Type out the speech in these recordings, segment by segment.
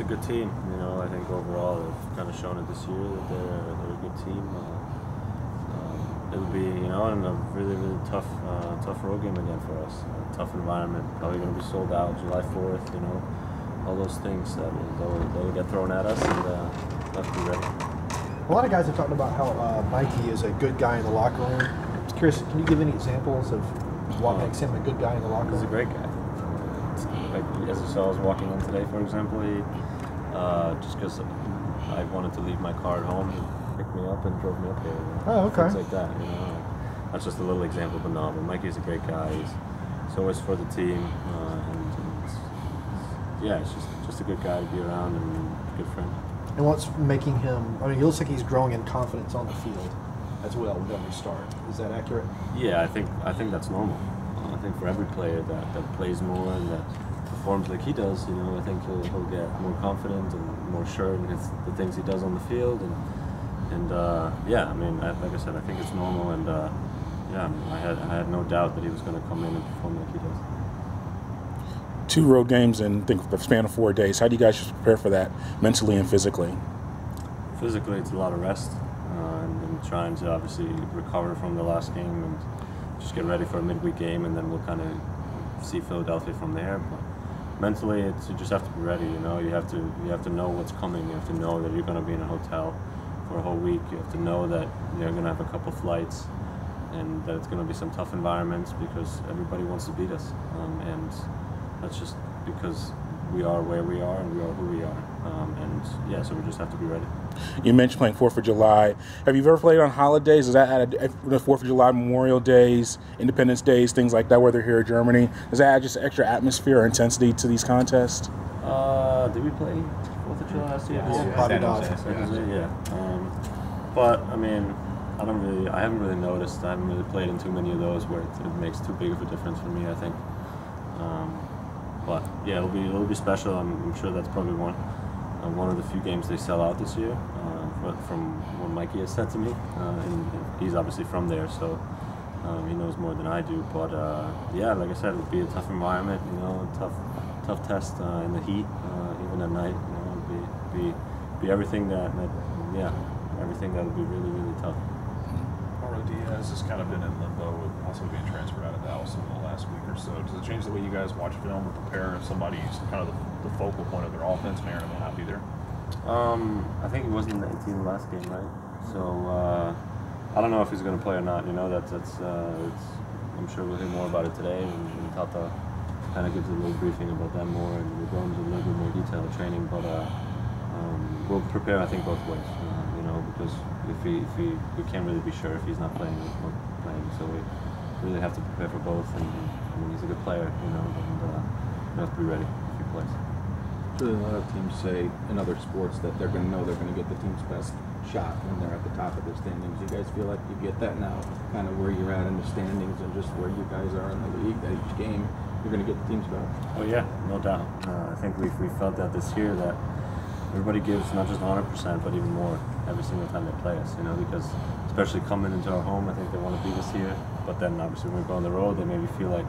just a good team. You know, I think overall they've kind of shown it this year that they're they're a good team. Uh, um, it'll be you know and a really really tough uh, tough road game again for us. A tough environment. Probably going to be sold out July 4th. You know, all those things that will they'll, they'll get thrown at us and uh, have to be ready. A lot of guys have talked about how uh, Mikey is a good guy in the locker room. Just curious, can you give any examples of what makes him a good guy in the locker room? He's a great guy. Like as you saw, I was walking in today, for example, he, uh, just because I wanted to leave my car at home, he picked me up and drove me up here. you know, Oh, okay. Things like that, you know. That's just a little example, but no, but Mikey's a great guy. He's, he's always for the team, uh, and, and it's, yeah, it's just just a good guy to be around and a good friend. And what's making him? I mean, he looks like he's growing in confidence on the field as well with every start. Is that accurate? Yeah, I think I think that's normal. I think for every player that, that plays more and that performs like he does, you know, I think he'll, he'll get more confident and more sure in his, the things he does on the field, and and uh, yeah, I mean, I, like I said, I think it's normal, and uh, yeah, I had I had no doubt that he was going to come in and perform like he does. Two road games in I think the span of four days. How do you guys just prepare for that mentally and physically? Physically, it's a lot of rest, uh, and, and trying to obviously recover from the last game and just get ready for a midweek game, and then we'll kind of see Philadelphia from there. But mentally, it's you just have to be ready. You know, you have to you have to know what's coming. You have to know that you're going to be in a hotel for a whole week. You have to know that you're going to have a couple flights, and that it's going to be some tough environments because everybody wants to beat us, um, and that's just because we are where we are and we are who we are. Um, and yeah, so we just have to be ready. You mentioned playing Fourth of July. Have you ever played on holidays? Is that add a, the Fourth of July, Memorial Days, Independence Days, things like that? Whether here in Germany, does that add just extra atmosphere or intensity to these contests? Uh, did we play Fourth of July last year? Yeah, Bobby Dodd. San yeah. Um, but I mean, I don't really, I haven't really noticed. I haven't really played in too many of those where it, it makes too big of a difference for me. I think. Um, but yeah, it'll be it'll be special. I'm, I'm sure that's probably one uh, one of the few games they sell out this year. Uh, from what Mikey has said to me, uh, and, and he's obviously from there, so um, he knows more than I do. But uh, yeah, like I said, it'll be a tough environment. You know, tough tough test uh, in the heat, even at night. You know, it'll be be be everything that, that yeah, everything that'll be really really tough. Mauro Diaz has kind of been in limbo with possibly being transferred out of Dallas over the last week or so. Does it change the way you guys watch film or prepare if somebody's kind of the, the focal point of their offense may or may not be there? Um, I think he wasn't in the 18 last game, right? So uh, I don't know if he's going to play or not. You know, that's that's uh. I'm sure we'll hear more about it today, and, and Tata kind of gives a little briefing about that more, and we'll go into a little bit more detail training. But uh, um, we'll prepare, I think, both ways. Know, because if he, if he, we can't really be sure if he's not playing, he's not playing. So we really have to prepare for both. And I mean, he's a good player, you know, and uh, we have to be ready if he plays. Really, a lot of teams say in other sports that they're going to know they're going to get the team's best shot when they're at the top of their standings. You guys feel like you get that now, kind of where you're at in the standings and just where you guys are in the league. That each game you're going to get the team's best. Oh yeah, no doubt. Uh, I think we we felt that this year that everybody gives not just 100 percent, but even more every single time they play us. You know, because especially coming into our home, I think they want to beat us here. But then obviously when we go on the road, they maybe feel like,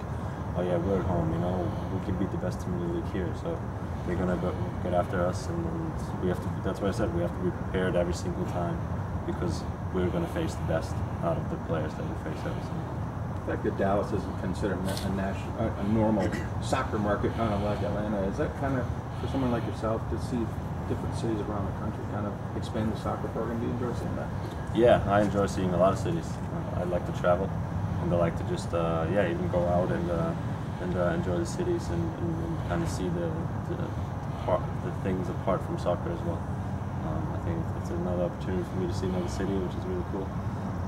oh yeah, we're at home. You know, we can beat the best team in the league here. So they're gonna go, get after us, and, and we have to. That's why I said we have to be prepared every single time because we're gonna face the best out of the players that we face every single. time. The fact that Dallas isn't considered a, national, a normal soccer market, kind of like Atlanta, is that kind of for someone like yourself to see different cities around the country kind of expand the soccer program? Do you enjoy seeing that? Yeah, I enjoy seeing a lot of cities. I like to travel, and I like to just uh, yeah even go out and uh, and uh, enjoy the cities and, and, and kind of see the the, part, the things apart from soccer as well. Um, I think it's another opportunity for me to see another city, which is really cool.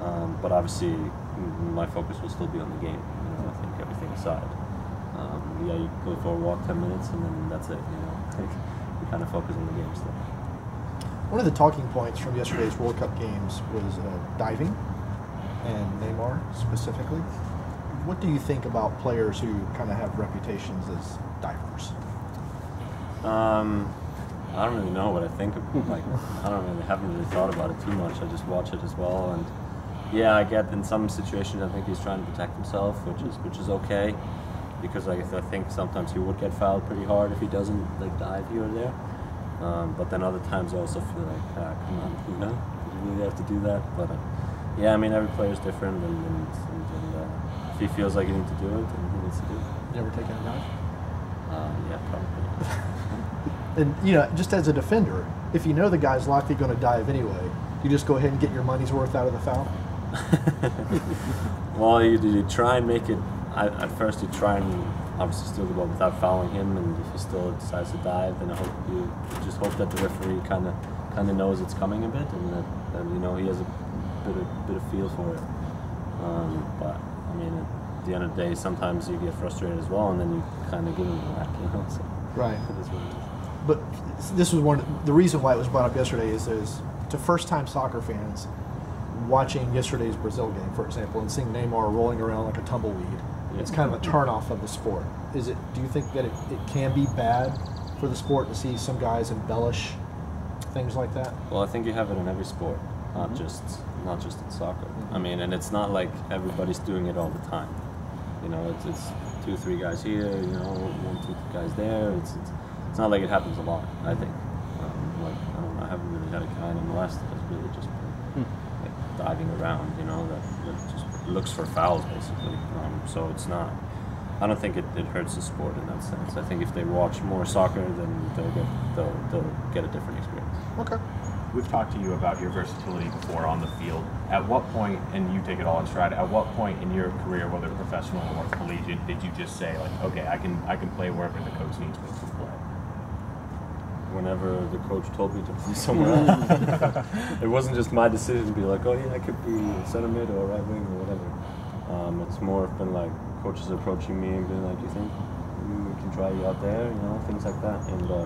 Um, but obviously, my focus will still be on the game. You know, I think everything aside. Um, yeah, you go for a walk ten minutes and then that's it. You know, kind of focus on the game still. One of the talking points from yesterday's World Cup games was uh, diving, and Neymar specifically. What do you think about players who kind of have reputations as divers? Um, I don't really know what I think of. Like, I don't really haven't really thought about it too much. I just watch it as well, and yeah, I get in some situations I think he's trying to protect himself, which is which is okay, because like I think sometimes he would get fouled pretty hard if he doesn't like dive here or there. Um, but then other times I also feel like, ah, come on, you know, do you really have to do that? But uh, yeah, I mean, every player is different, and, and, and, and uh, if he feels like he needs to do it, then he needs to do it. You ever taken a dive? Uh, yeah, probably. And you know, just as a defender, if you know the guy's likely going to dive anyway, you just go ahead and get your money's worth out of the foul. well, you, you try and make it. I, at first, you try and obviously steal the ball without fouling him, and if he still decides to dive, then I hope you, just hope that the referee kind of kind of knows it's coming a bit, and that, that you know he has a bit of bit of feel for it. Um, but I mean, at the end of the day, sometimes you get frustrated as well, and then you kind of give him a whack, you know. So Right. it is what it is. But this was one. The reason why it was brought up yesterday is there's to first-time soccer fans watching yesterday's Brazil game, for example, and seeing Neymar rolling around like a tumbleweed. It's kind of a turnoff of the sport. Is it? Do you think that it, it can be bad for the sport to see some guys embellish things like that? Well, I think you have it in every sport, not Mhm. just not just in soccer. I mean, and it's not like everybody's doing it all the time. You know, it's, it's two, three guys here. You know, one, two guys there. It's it's, it's not like it happens a lot. I think. Um, like I don't know, I haven't really had a guy in MLS that's really just been like diving around. You know, that, looks for fouls basically. Um, so it's not. I don't think it, it hurts the sport in that sense. I think if they watch more soccer, then they'll get they'll, they'll get a different experience. Okay. We've talked to you about your versatility before on the field. At what point, and you take it all in stride, at what point in your career, whether professional or collegiate, did you just say like, okay, I can I can play wherever the coach needs me to play? Whenever the coach told me to play somewhere else. it wasn't just my decision to be like, oh yeah, I could be center mid or right wing or whatever. Um, it's more been like coaches approaching me and being like, you think we can try you out there, you know, things like that. And uh,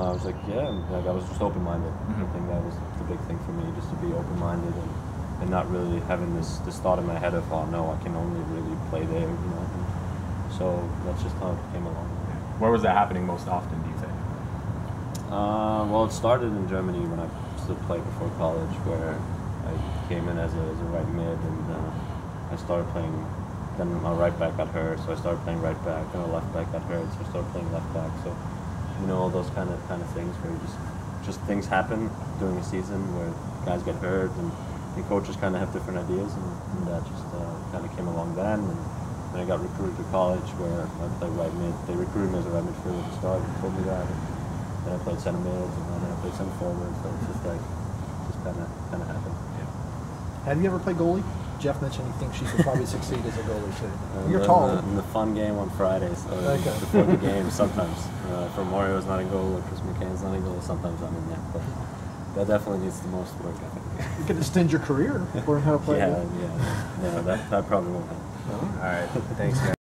I was like, yeah, like I was just open minded. I think that was the big thing for me, just to be open minded and, and not really having this, this thought in my head of, oh no, I can only really play there, you know. so that's just how it came along. Where was that happening most often? Uh, well, it started in Germany when I still played before college, where I came in as a, as a right mid, and uh, I started playing. Then my right back got hurt, so I started playing right back. Then my left back got hurt, so I started playing left back. So, you know, all those kind of kind of things where just just things happen during a season where guys get hurt, and, and coaches kind of have different ideas, and, and that just uh, kind of came along then. And then I got recruited to college where I played right mid. They recruited me as a right midfielder to start, told me that. Then I played center mid, and then I played center forward. So it's just like, just kind of, kind of happened. Yeah. Have you ever played goalie? Jeff mentioned he thinks you could probably succeed as a goalie too. And You're then, tall. uh, in the fun game on Fridays, uh, Okay. before the game, sometimes. Uh, for Mario's not in goal, or Chris McCann's not in goal, sometimes I'm in there. But that definitely needs the most work, I think. You could extend your career, learn how to play. yeah, yeah, yeah. That, that probably won't happen. All right, thanks, guys.